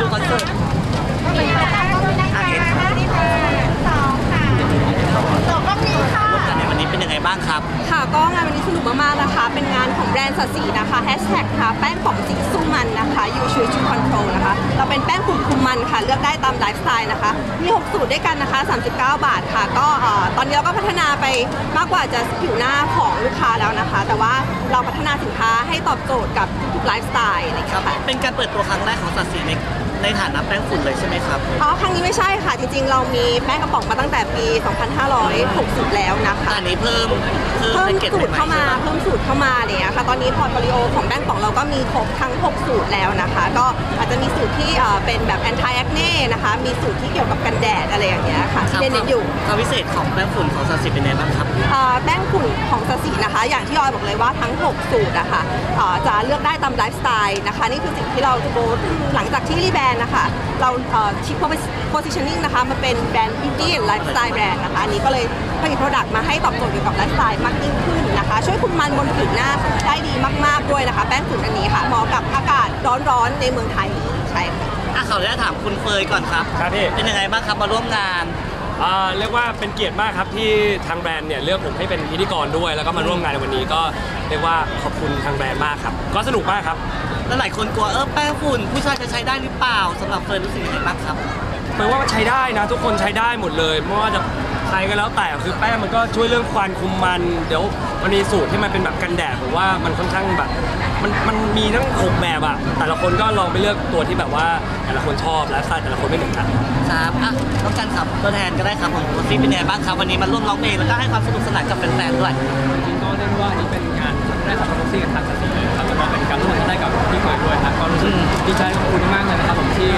ดูคอนเสิร์ตอาเห็นครับสองค่ะสองก็มีค่ะร่วมกันในวันนี้เป็นยังไงบ้างครับ ค่ะก็งานวันนี้สนุกมากๆนะคะ เป็นงานของแบรนด์ SASI นะคะแฮชแท็กค่ะแป้งของ SASI เป็นแป้งกลุ่มคุมมันค่ะ เลือกได้ตามไลฟ์สไตล์นะคะ มี 6 สูตรด้วยกันนะคะ 39 บาทค่ะ ก็ตอนนี้เราก็พัฒนาไปมากกว่าจะผิวหน้าของลูกค้าแล้วนะคะ แต่ว่าเราพัฒนาสินค้าให้ตอบโจทย์กับทุกไลฟ์สไตล์อะไรอย่างครัเงี้บยค่ะ เป็นการเปิดตัวครั้งแรกของ SASI ในในฐานะแป้งฝุ่นเลยใช่ไหมครับ อ๋อ ครั้งนี้ไม่ใช่ค่ะ จริงๆ เรามีแป้งกระป๋องมาตั้งแต่ปี 2560 แล้วนะคะอันนี้เพิ่มเพิ่มเพิ่มแพ็กเกจสูตรใหม่เข้าๆมาใช่ไหมเพิ่มสูตรเข้ามาอะไรเนี่ยค่ะ ตอนนี้ portfolio ของแป้งกระป๋องเราก็มีครบทั้ง 6 สูตรแล้วนะคะ ก็อาจจะมีสูตรที่เอ่อเป็นแบบ anti acne นะคะ มีสูตรที่เกี่ยวกับกันแดดอะไรอย่างเงี้ยค่ะครับที่เน้นๆอยู่ความพิเศษของแป้งฝุ่นของ SASI เป็นยังไงบ้างครับเอ่อแป้งฝุ่นของ SASI นะคะ อย่างที่ออยบอกเลยว่าทั้ง 6 สูตรอะค่ะเอ่อจะเลือกได้ตามไลฟ์สไตล์นะคะ นี่คือสิ่งที่เราจะโบหลังจากที่รีแบรนด์นะคะ เรา shift positioning นะคะมาเป็นแบรนด์ beauty and lifestyle แบรนด์นะคะอันนี้ก็เลยผลิต product มาให้ตอบโจทย์เกี่ยวกับไลฟ์สไตล์มากยิ่งขึ้นนะคะ ช่วยคุมมันบนผิวหน้าได้ดีมากๆด้วยนะคะ แป้งฝุ่นอันนี้ค่ะเหมาะกับอากาศร้อนๆในเมืองไทยใช่ค่ะอะขออนุญาตถามคุณเฟยก่อนครับครับพี่ เป็นยังไงบ้างครับมาร่วมงาน อ่าเรียกว่าเป็นเกียรติมากครับที่ทางแบรนด์เนี่ยเลือกผมให้เป็นพิธีกรด้วย แล้วก็มาร่วมงานในวันนี้ก็เรียกว่าขอบคุณทางแบรนด์มากครับ ก็สนุกมากครับ แล้วหลายคนกลัวเออแป้งฝุ่นผู้ชายจะใช้ได้หรือเปล่าสำหรับเฟิร์นรู้สึกยังไงบ้างครับแปลว่าใช้ได้นะ ทุกคนใช้ได้หมดเลยไม่ว่าจะใครก็แล้วแต่คือแป้งมันก็ช่วยเรื่องควันคุมมัน เดี๋ยวมันมีสูตรที่มันเป็นแบบกันแดดผมว่ามันค่อนข้างแบบ มันมันมีทั้งหกแบบอะแต่ ละคนก็ลองไปเลือกตัวที่แบบว่าแต่ละคนชอบและสไตล์แต่ละคนไม่เหมือนกัน ครับอะต้องการครับตัวแทนก็ได้ครับของ PROXIE เป็นยังไงบ้างครับวันนี้มาร่วมร้องเพลงแล้วก็ให้ความสนุกสนานกับแฟนๆด้วยจริงๆก็เรียกได้ว่านี่เป็นงานครั้งแรกของท็อกซี่กับทางศศิเลยครับแล้วก็เป็นการร่วมงานได้กับพี่เกยด้วยครับก็รู้สึกอืมดีใจขอบคุณมากเลยนะครับผมที่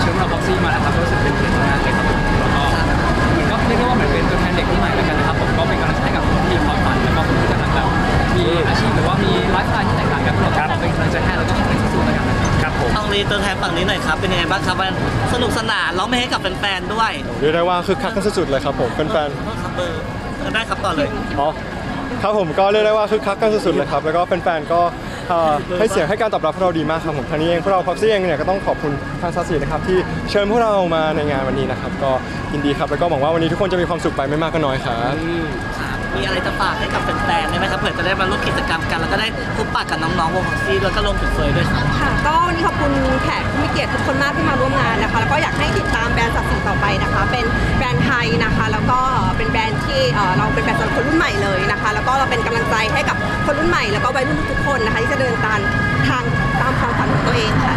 เชิญเรา PROXIE มานะครับรู้สึกเป็นเกียรติ ต้องรีตัวแทนฝั่งนี้หน่อยครับ เป็นยังไงบ้างครับวันสนุกสนานร้องเพลงให้กับแฟนๆด้วยเรียกได้ว่าคึกคักกันสุดๆเลยครับผมแฟนโทษครับเบอร์ได้ครับต่อเลยๆอ๋อครับผมก็เรียกได้ว่าคึกคักกันสุดๆเลยครับแล้วก็แฟนๆก็เอ่อให้เสียงให้การตอบรับพวกเราดีมากครับผมทางนี้เองพวกเราพ็อกซี่เองเนี่ยก็ต้องขอบคุณทางซาสีนะครับที่เชิญพวกเรามาในงานวันนี้นะครับก็ยินดีครับแล้วก็หวังว่าวันนี้ทุกคนจะมีความสุขไปไม่มากก็น้อยครับ ครับ มีอะไรจะฝากให้กับแฟนๆได้ไหมครับเผื่อจะได้มาร่วมกิจกรรมกัน แล้วก็ได้พบปะกับน้องๆวงของซี่ด้วก็รวมถึงเฟยด้วยครับค่ะก็วันนี้ขอบคุณแขกผู้มีเกียรติทุกคนมากที่มาร่วมงานนะคะ แล้วก็อยากให้ติดตามแบรนด์สัตว์สีต่อไปนะคะ เป็นแบรนด์ไทยนะคะ แล้วก็เป็นแบรนด์ที่เราเป็นแบรนด์สำหรับคนรุ่นใหม่เลยนะคะ แล้วก็เราเป็นกำลังใจให้กับคนรุ่นใหม่แล้วก็วัยรุ่นทุกๆคนนะคะที่จะเดินตามทางตามความฝันของตัวเองค่ะ